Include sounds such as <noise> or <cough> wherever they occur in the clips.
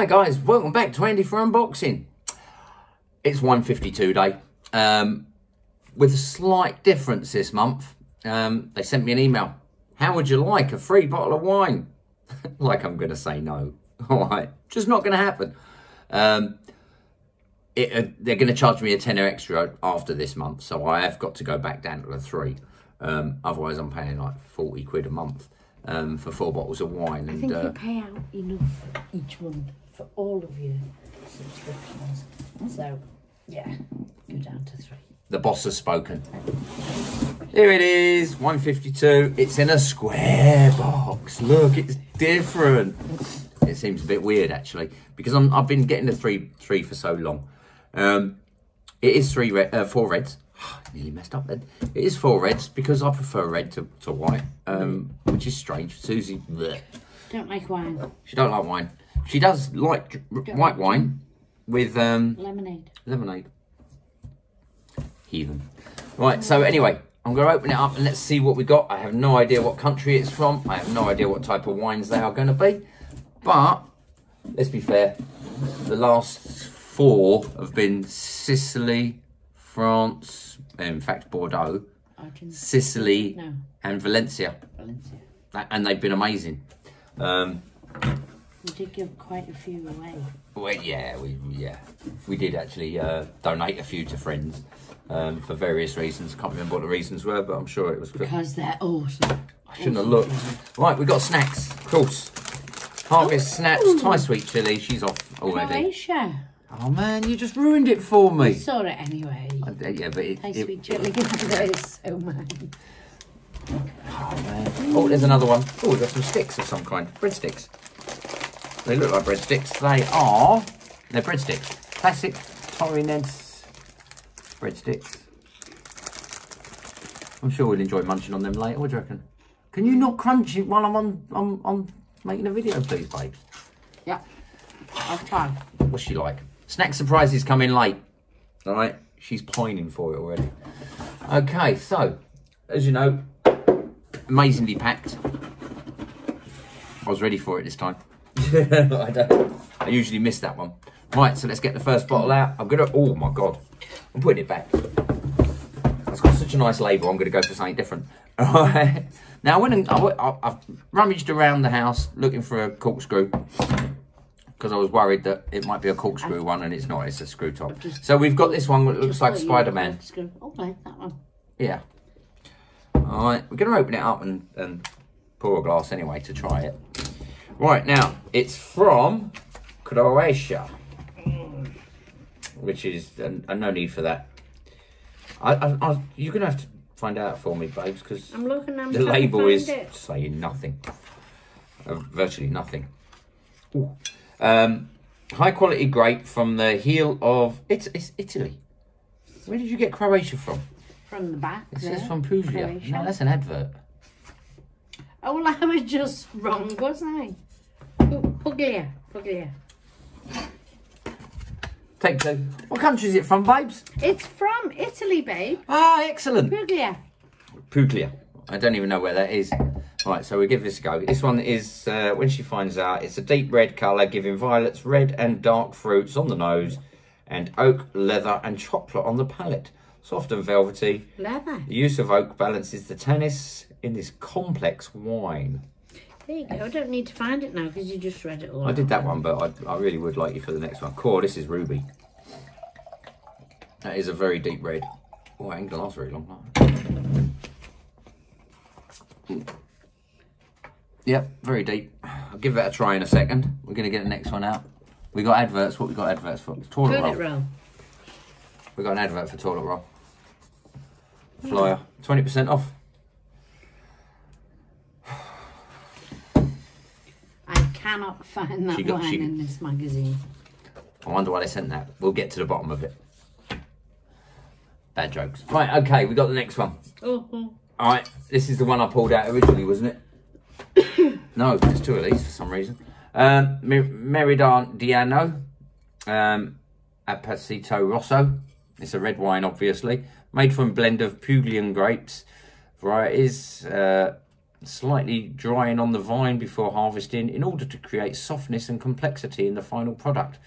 Hi guys, welcome back to Andy for Unboxing. It's Wine52 day. Um, with a slight difference this month. Um, they sent me an email. How would you like a free bottle of wine? <laughs> like I'm going to say no. <laughs> All right, just not going to happen. Um, it, uh, they're going to charge me a tenner extra after this month, so I have got to go back down to a three. Um, otherwise, I'm paying like 40 quid a month um, for four bottles of wine. I And think uh, you pay out enough each month for all of your subscriptions. So, yeah, go down to three. the boss has spoken. Here it is, Wine52. It's in a square box. Look, it's different. It seems a bit weird actually because I'm, I've been getting the three three for so long. Um, it is three red, uh, four reds. <gasps> Nearly messed up then. It is four reds because I prefer red to, to white, um, which is strange. Susie, bleh. Don't like wine. she don't like wine. She does like dr- white wine with um, Lemonade. lemonade. Heathen. Right, so anyway, I'm going to open it up and let's see what we got. I have no idea what country it's from. I have no idea what type of wines they are going to be. But, let's be fair, the last four have been Sicily, France, in fact, Bordeaux, Argentina. Sicily, No, and Valencia. Valencia. And they've been amazing. Um, We did give quite a few away. Well, yeah, we yeah we did actually uh, donate a few to friends um, for various reasons. Can't remember what the reasons were, but I'm sure it was. Good. Because they're awesome. I shouldn't have looked. Right, we got snacks, of course. Harvest snaps, Thai sweet chili. She's off already. Croatia. Oh man, you just ruined it for me. I Saw it anyway. I- yeah, but it, Hey, it- sweet chili. <laughs> that is so mine. Oh man. Oh, there's another one. Oh, there's some sticks of some kind. Breadsticks. They look like breadsticks. They are. They're breadsticks. Classic Torinense breadsticks. I'm sure we'll enjoy munching on them later. What do you reckon? Can you not crunch it while I'm on, on, on making a video, please, babes? Yeah. I'll try. What's she like? Snack surprises come in late. All right, she's pining for it already. Okay, so as you know, amazingly packed. I was ready for it this time. <laughs> I don't. I usually miss that one. Right, so let's get the first bottle out. I'm gonna. Oh my god, I'm putting it back. It's got such a nice label. I'm gonna go for something different. <laughs> All right. Now, I went and I, went- I, I've rummaged around the house looking for a corkscrew because I was worried that it might be a corkscrew one and it's not. It's a screw top. So we've got this one that looks like Spider-Man. going Okay, that one. Yeah. All right, we're going to open it up and, and pour a glass anyway to try it. Right, now, it's from Croatia, which is, and, and no need for that. I, I, I, you're going to have to find out for me, babes, because I'm looking. I'm the label is it. saying nothing. Uh, virtually nothing. Ooh. Um, high quality grape from the heel of, it's, it's Italy. Where did you get Croatia from? From the back. It there. says from Puglia. Croatia. No, that's an advert. Oh, well, I was just wrong, wasn't I? Puglia. Puglia. Take two. What country is it from, babes? It's from Italy, babe. Ah, excellent. Puglia. Puglia. I don't even know where that is. Right, so we give this a go. This one is, uh, when she finds out, it's a deep red colour, giving violets, red and dark fruits on the nose, and oak, leather, and chocolate on the palate. Soft and velvety. Leather. The use of oak balances the tannins in this complex wine. There you go. I don't need to find it now because you just read it all. I did that one, but I, I really would like you for the next one. Core, this is ruby. That is a very deep red. Oh, it ain't gonna last very long. Yep, very deep. I'll give that a try in a second. We're gonna get the next one out. We got adverts. What we got adverts for? Toilet Toilet roll. roll. We got an advert for toilet roll. Flyer, twenty percent off. I cannot find that She got- wine she- in this magazine. I wonder why they sent that. We'll get to the bottom of it. Bad jokes. Right, okay, we got the next one. Oh, oh. All right, this is the one I pulled out originally, wasn't it? <coughs> no, there's two of these for some reason. Um, Mer- Meridan Diano, um, Appassito Rosso. It's a red wine, obviously, made from a blend of Puglian grapes varieties. Uh, slightly drying on the vine before harvesting in order to create softness and complexity in the final product.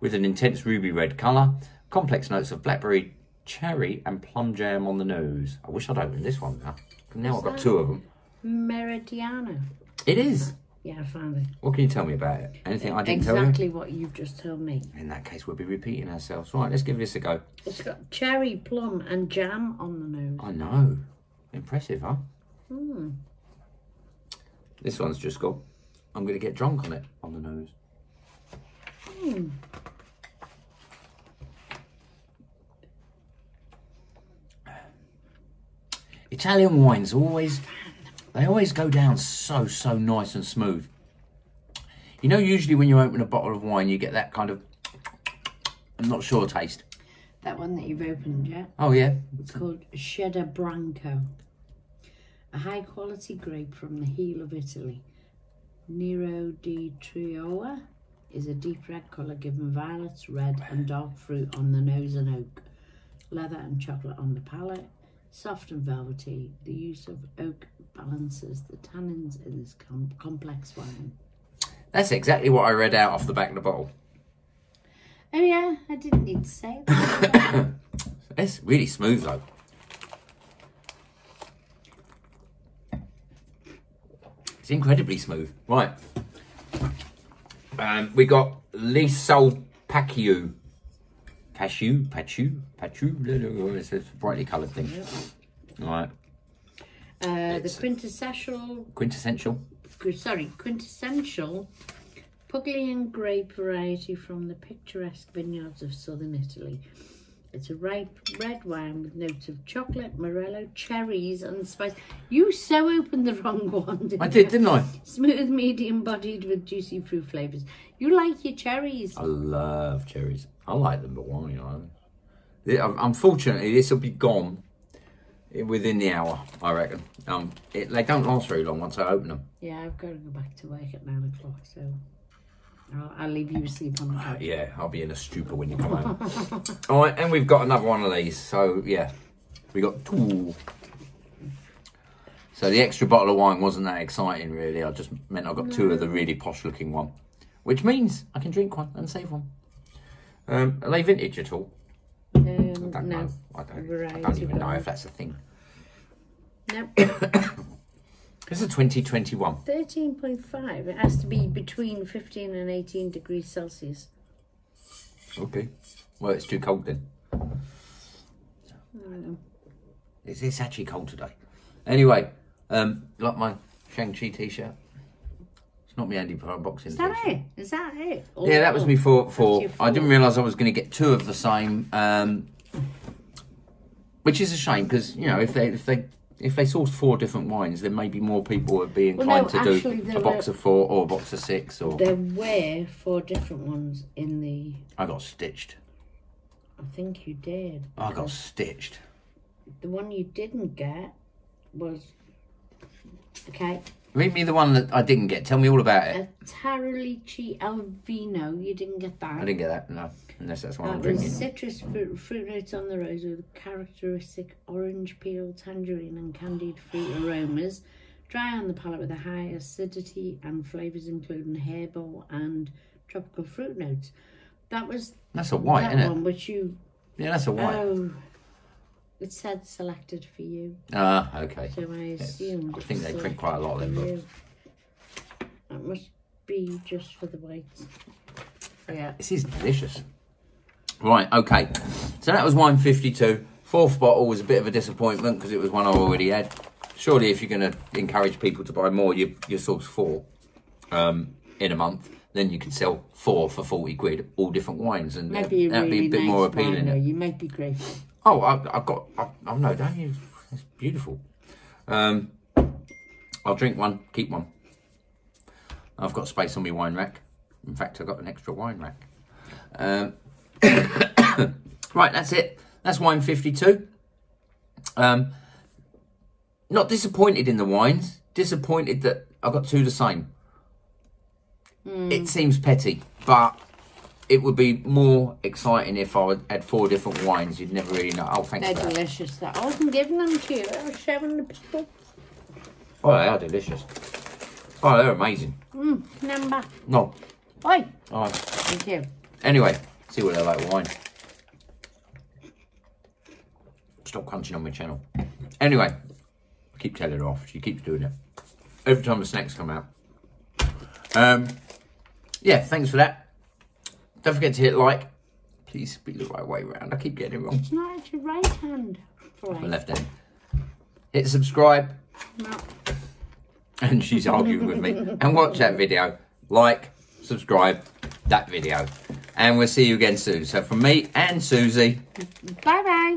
With an intense ruby red colour, complex notes of blackberry, cherry, and plum jam on the nose. I wish I'd opened this one now. Now I've got two of them. Meridiana. It is. Yeah, I found it. What can you tell me about it? Anything I didn't tell you? Exactly what you've just told me. In that case, we'll be repeating ourselves. Right, let's give this a go. It's got cherry, plum, and jam on the nose. I know. Impressive, huh? Hmm. This one's just got. I'm going to get drunk on it on the nose. Hmm. Italian wines always. They always go down so, so nice and smooth. You know, usually when you open a bottle of wine, you get that kind of. I'm not sure taste. That one that you've opened, yeah? Oh, yeah. It's called Cheddar Branco. A high quality grape from the heel of Italy. Nero di Troia is a deep red colour given violets, red, and dark fruit on the nose and oak. Leather and chocolate on the palate. Soft and velvety. The use of oak balances the tannins in this com- complex wine. That's exactly what I read out off the back of the bottle. Oh, yeah, I didn't need to say it. <coughs> It's really smooth though. It's incredibly smooth. Right. Um, we got Lisol Pacu. Pachu, Pachu, Pachu. It's a brightly coloured thing. Right. Uh, the quintessential Quintessential. sorry, quintessential Puglian grape variety from the picturesque vineyards of southern Italy. It's a ripe red wine with notes of chocolate, morello, cherries, and spice. You so opened the wrong <laughs> one, didn't I did, you? didn't I? Smooth, medium bodied with juicy fruit flavours. You like your cherries. I love cherries. I like them, but why? You know? Yeah, Unfortunately, this will be gone within the hour, I reckon. Um, it, they don't last very long once I open them. Yeah, I've got to go back to work at nine o'clock, so I'll, I'll leave you asleep on the couch. Yeah, I'll be in a stupor when you come home. <laughs> All right, and we've got another one of these. So, yeah, we got two. So the extra bottle of wine wasn't that exciting, really. I just meant I got two of the really posh looking one, which means I can drink one and save one. Um, are they vintage at all? Um, I don't no. know. I don't, I don't even know if that's a thing. No. <coughs> <coughs> This is 2021. 13.5. It has to be between 15 and 18 degrees Celsius. Okay. Well, it's too cold then. Mm. It's, it's actually cold today. Anyway, um, like my Shang-Chi t-shirt. It's not me Andy Pryor boxing Is that it? Is that it? Yeah, that was me for, for I didn't realise I was going to get two of the same, um, which is a shame because, you know, if they, if they, if they sourced four different wines, then maybe more people would be Well, inclined no, to actually, do a box were- of four or a box of six or There were four different ones in the. I got stitched. I think you did. I got stitched. The one you didn't get was. Okay. Read me the one that I didn't get. Tell me all about it. A Taralici Alvino. You didn't get that. I didn't get that, no. Unless that's what I'm drinking. citrus fruit, fruit notes on the rose with characteristic orange peel, tangerine, and candied fruit aromas. Dry on the palate with a high acidity and flavours including herbal and tropical fruit notes. That was That's a white, that isn't it? one which you. Yeah, that's a white. Oh, it said selected for you, Ah, okay. so I assumed. I think they print quite a lot of them, selected for you. That must be just for the whites. Yeah. This is delicious. Right, okay. So that was wine 52. Fourth bottle was a bit of a disappointment because it was one I already had. Surely, if you're going to encourage people to buy more, you, you source four um, in a month. Then you can sell four for 40 quid, all different wines, and Might be a that'd really be a bit nice more appealing. though. You might be grateful. Oh, I, I've got. I, I've no doubt. You, it's beautiful. Um, I'll drink one, keep one. I've got space on my wine rack. In fact, I've got an extra wine rack. Um, <coughs> right, that's it. That's wine fifty-two. Um, not disappointed in the wines. Disappointed that I've got two the same. It seems petty, but it would be more exciting if I had four different wines. You'd never really know. Oh, thanks They're delicious. That I wasn't giving them to you. I was showing the people. Oh, they are delicious. Oh, they're amazing. Mmm, number. No. Oi, All right. thank you. Anyway, see what they're like with wine. Stop crunching on my channel. Anyway, I keep telling her off. She keeps doing it. Every time the snacks come out. Um, yeah, thanks for that. Don't forget to hit like. Please be the right way around. I keep getting it wrong. It's not your right hand. My Right. left hand. Hit subscribe. No. And she's arguing with me. <laughs> And watch that video. Like, subscribe, that video. And we'll see you again soon. So from me and Susie. Bye bye.